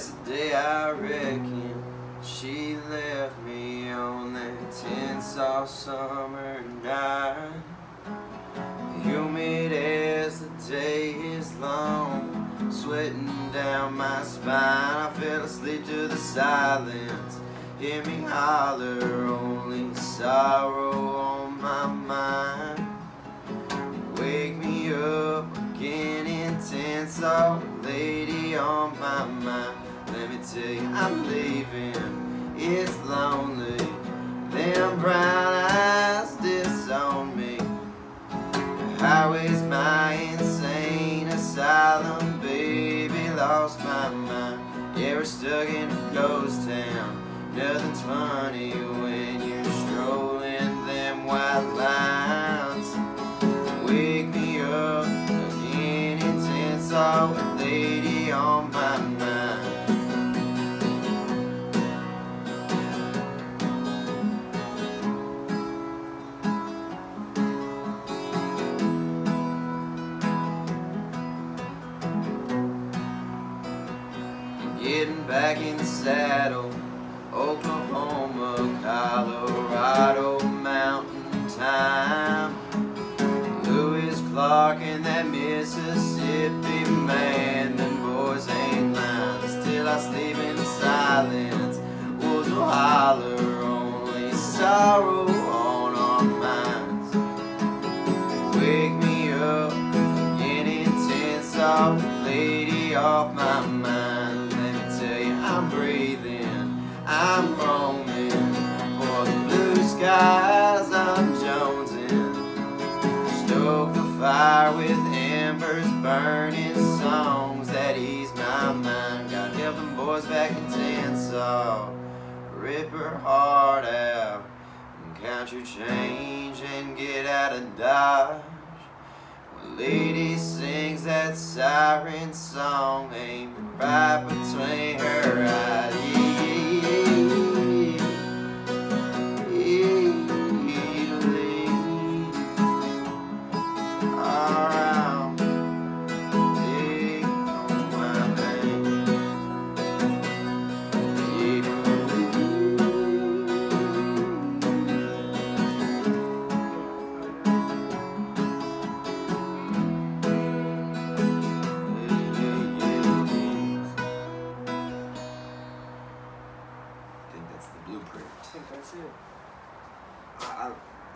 yesterday I reckon she left me on that Tensas summer night. Humid as the day is long Sweating down my spine. I fell asleep to the silence Hear me holler Only sorrow on my mind. Wake me up again intense Oh lady on my mind Let me tell you I'm leaving. It's lonely. Them brown eyes disown me. The highway's my insane asylum Baby lost my mind. Yeah we're stuck in a ghost town. Nothing's funny when you're strolling them white lines. Wake me up again in Tensas back in the saddle. Oklahoma, Colorado, mountain time. Lewis Clark and that Mississippi man. Them boys ain't lying Still I sleep in silence. Wolves will holler Only sorrow on our minds. Wake me up Again in Tensas lady off my mind I'm roaming For the blue skies I'm jonesing Stoke the fire with embers burning songs that ease my mind. God help them boys back in Tensas. Rip her heart out and count your change and get out of Dodge. When lady sings that siren song, aiming right between her eyes. Blueprint. I think that's it. I, I,